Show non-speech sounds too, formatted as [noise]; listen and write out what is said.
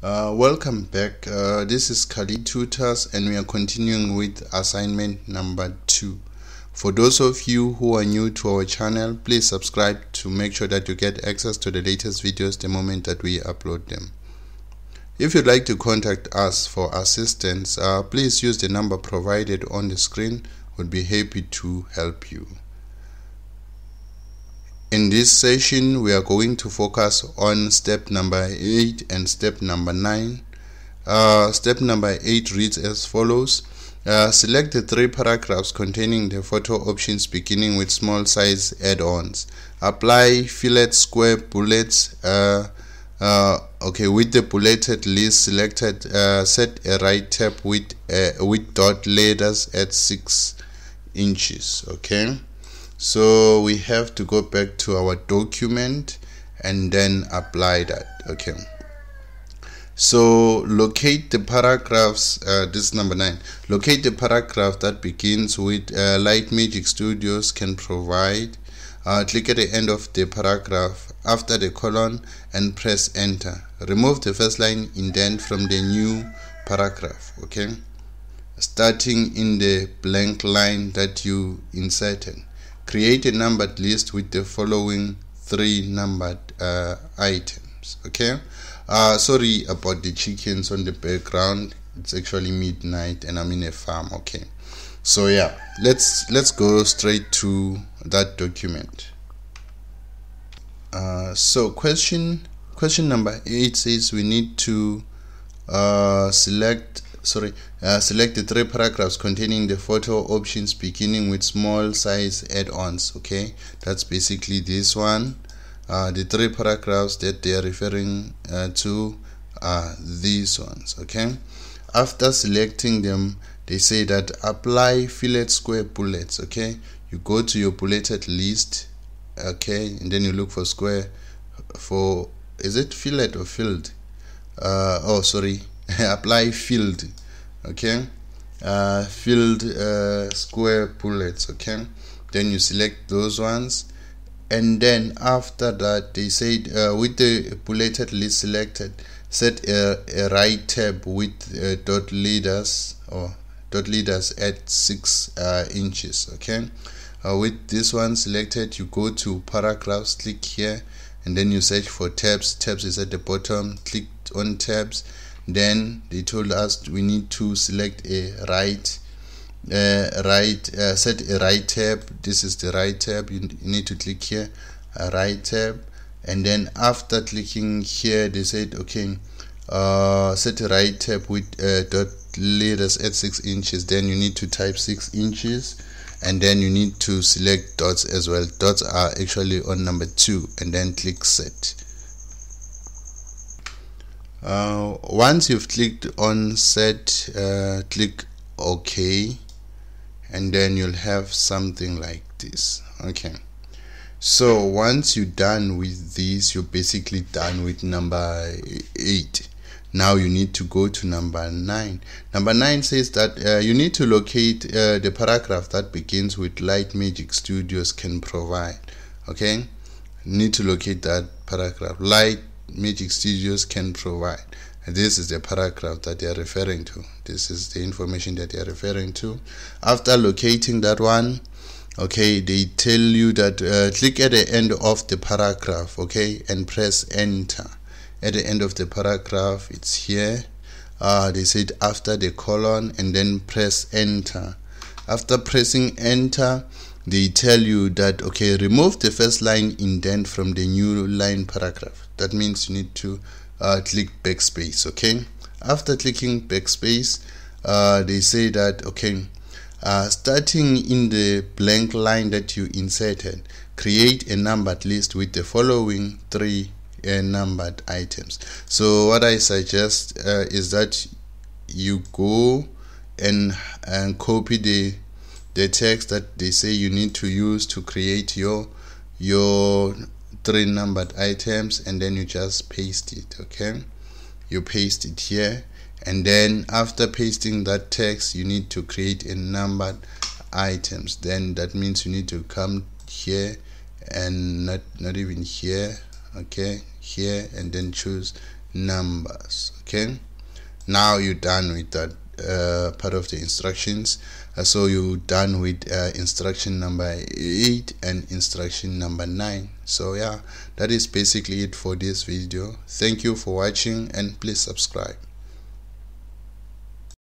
Uh, welcome back. Uh, this is Khali Tutors, and we are continuing with assignment number two. For those of you who are new to our channel, please subscribe to make sure that you get access to the latest videos the moment that we upload them. If you'd like to contact us for assistance, uh, please use the number provided on the screen. We'll be happy to help you. In this session, we are going to focus on step number 8 and step number 9. Uh, step number 8 reads as follows. Uh, select the three paragraphs containing the photo options beginning with small size add-ons. Apply fillet square bullets. Uh, uh, okay, with the bulleted list selected, uh, set a right tab with, uh, with dot letters at 6 inches. Okay so we have to go back to our document and then apply that okay. So locate the paragraphs uh, this is number nine. Locate the paragraph that begins with uh, light magic studios can provide uh, click at the end of the paragraph after the colon and press enter. Remove the first line indent from the new paragraph okay. Starting in the blank line that you inserted create a numbered list with the following three numbered uh, items okay? Uh, sorry about the chickens on the background. It's actually midnight and i'm in a farm okay? So yeah let's let's go straight to that document. Uh, so question question number eight says we need to uh, select sorry uh, select the three paragraphs containing the photo options beginning with small size add-ons okay? That's basically this one. Uh, the three paragraphs that they are referring uh, to are these ones okay? After selecting them they say that apply fillet square bullets okay? You go to your bulleted list okay? And then you look for square for is it fillet or filled? Uh, oh sorry [laughs] apply field okay? Uh, filled uh, square bullets okay? Then you select those ones. And then after that they said uh, with the bulleted list selected set a, a right tab with uh, dot leaders or dot leaders at six uh, inches okay? Uh, with this one selected you go to paragraphs click here and then you search for tabs. Tabs is at the bottom. Click on tabs then they told us we need to select a right uh, right uh, set a right tab. This is the right tab. You, need to click here a right tab. And then after clicking here they said okay uh, set a right tab with uh, dot letters at six inches. Then you need to type six inches. And then you need to select dots as well. Dots are actually on number two. And then click set uh, once you've clicked on set uh, click ok and then you'll have something like this. Okay. So once you're done with this you're basically done with number 8 now you need to go to number 9 number 9 says that uh, you need to locate uh, the paragraph that begins with light magic studios can provide. Okay? Need to locate that paragraph. Light Magic Studios can provide. And this is the paragraph that they are referring to. This is the information that they are referring to. After locating that one, okay, they tell you that uh, click at the end of the paragraph, okay, and press enter. At the end of the paragraph, it's here. Uh, they said after the colon and then press enter. After pressing enter, they tell you that okay remove the first line indent from the new line paragraph. That means you need to uh, click backspace okay? After clicking backspace uh, they say that okay uh, starting in the blank line that you inserted create a numbered list with the following three uh, numbered items. So what I suggest uh, is that you go and and copy the the text that they say you need to use to create your your three numbered items and then you just paste it okay? You paste it here and then after pasting that text you need to create a numbered items. Then that means you need to come here and not not even here okay? Here and then choose numbers okay? Now you're done with that uh, part of the instructions. Uh, so you're done with uh, instruction number 8 and instruction number 9 so yeah that is basically it for this video. Thank you for watching and please subscribe